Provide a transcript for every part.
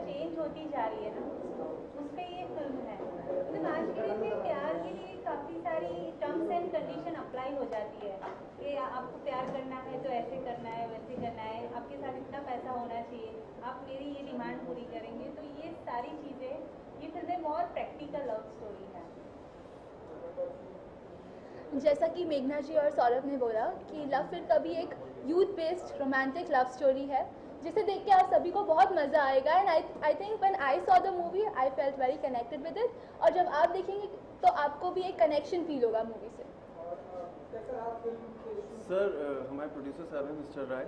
Change होती जा रही है ना उस पे ये फ़िल्म है। मतलब आज के डेट में प्यार के लिए काफ़ी सारी टर्म्स एंड कंडीशन अप्लाई हो जाती है। कि आपको प्यार करना है तो ऐसे करना है, वैसे करना है, आपके साथ इतना पैसा होना चाहिए, आप मेरी ये डिमांड पूरी करेंगे तो ये सारी चीज़ें, ये फ़िल्में बहुत प्रैक्टिकल लव स्टोरी है। जैसा कि मेघना जी और सौरभ ने बोला कि लव फ़िल्म कभी एक youth based romantic love story है। जिसे देख के आप सभी को बहुत मज़ा आएगा। And I I think when I saw the movie I felt very connected with it और जब आप देखेंगे तो आपको भी एक कनेक्शन फील होगा मूवी से। सर हमारे प्रोड्यूसर साहब हैं मिस्टर राय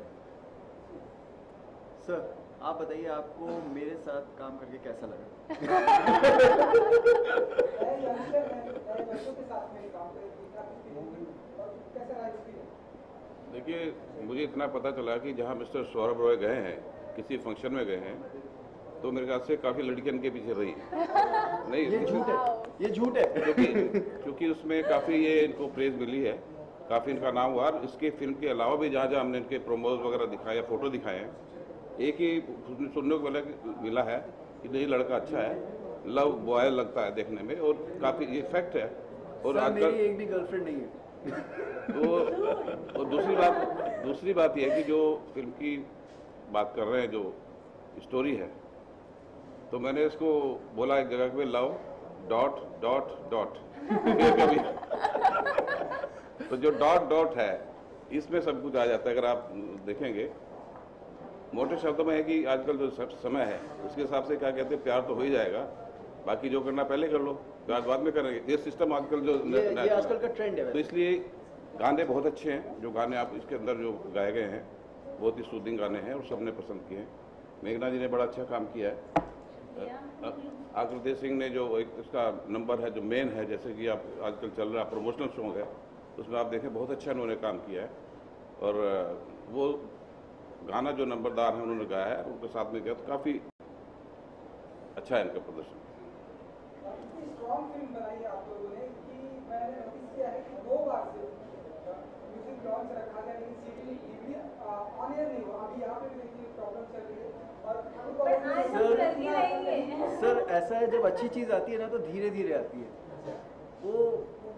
सर आप बताइए आपको मेरे साथ काम करके कैसा लगा? देखिए मुझे इतना पता चला कि जहाँ मिस्टर सौरभ रॉय गए हैं किसी फ़ंक्शन में गए हैं तो मेरे ख्याल से काफ़ी लड़कियाँ इनके पीछे रही नहीं ये झूठ है ये झूठ है। क्योंकि क्योंकि उसमें काफ़ी ये इनको प्रेज मिली है काफ़ी इनका नाम हुआ इसके फ़िल्म के अलावा भी जहाँ जहाँ हमने इनके प्रोमोज वगैरह दिखाए या फ़ोटो दिखाए हैं एक ही सुनने को मिला मिला है कि नहीं लड़का अच्छा है लव बॉय लगता है देखने में और काफ़ी ये फैक्ट है। और आजकल एक भी गर्लफ्रेंड नहीं है। तो और दूसरी बात दूसरी बात यह है कि जो फ़िल्म की बात कर रहे हैं जो स्टोरी है तो मैंने इसको बोला एक जगह पे लव डॉट डॉट डॉट कभी तो जो डॉट डॉट है इसमें सब कुछ आ जाता है अगर आप देखेंगे। मोटे शब्दों में है कि आजकल जो सब समय है उसके हिसाब से क्या कहते हैं प्यार तो हो ही जाएगा। बाकी जो करना पहले कर लो प्यार बाद में करेंगे। ये सिस्टम आजकल जो ये, ये आजकल का ट्रेंड है तो इसलिए गाने बहुत अच्छे हैं, जो गाने आप इसके अंदर जो गाए गए हैं, बहुत ही सूदिंग गाने हैं और सबने पसंद किए हैं। मेघना जी ने बड़ा अच्छा काम किया है। आकृति सिंह ने जो एक इसका नंबर है, जो मेन है, जैसे कि आप आजकल चल रहा प्रमोशनल सॉन्ग है, उसमें आप देखें, बहुत अच्छा उन्होंने काम किया है। और वो गाना जो नंबरदार है, उन्होंने गाया है, उनके साथ में गया तो काफ़ी अच्छा है इनका प्रदर्शन। दो बार से लॉन्च रखा गया लेकिन ऑन एयर नहीं हुआ अभी यहाँ पे भी देखिए प्रॉब्लम चल रही है। सर- सर ऐसा है जब अच्छी चीज़ आती है ना तो धीरे धीरे आती है। वो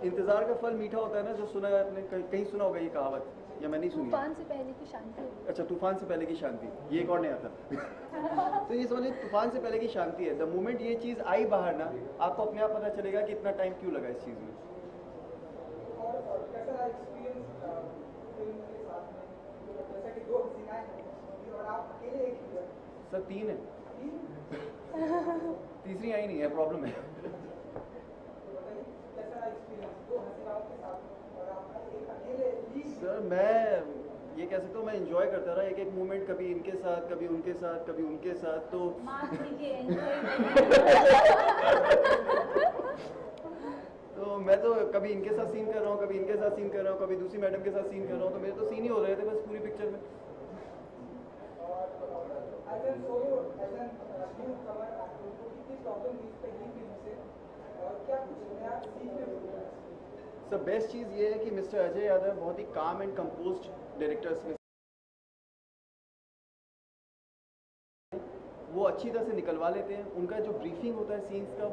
इंतज़ार का फल मीठा होता है ना जो सुना है आपने कहीं कहीं सुना होगा ये कहावत या मैं नहीं सुनी। तूफ़ान से पहले की शांति अच्छा तूफ़ान से पहले की शांति ये एक और नया था। तो ये समझिए तूफ़ान से पहले की शांति है। द मोमेंट ये चीज़ आई बाहर ना आपको अपने आप पता चलेगा कि इतना टाइम क्यों लगा इस चीज़ में। सर तीन है। तीसरी आई नहीं है प्रॉब्लम है। सर मैं ये कह सकता हूँ मैं इंजॉय करता रहा एक एक मोमेंट कभी इनके साथ कभी उनके साथ कभी उनके साथ तो मैं तो कभी इनके साथ सीन कर रहा हूँ कभी इनके साथ सीन कर रहा हूँ कभी दूसरी मैडम के साथ सीन कर रहा हूँ तो मेरे तो सीन ही हो रहे थे बस पूरी पिक्चर में। मिला सर बेस्ट चीज़ ये है कि मिस्टर अजय यादव बहुत ही काम एंड कंपोज्ड डायरेक्टर्स में वो अच्छी तरह से निकलवा लेते हैं। उनका जो ब्रीफिंग होता है सीन्स का वो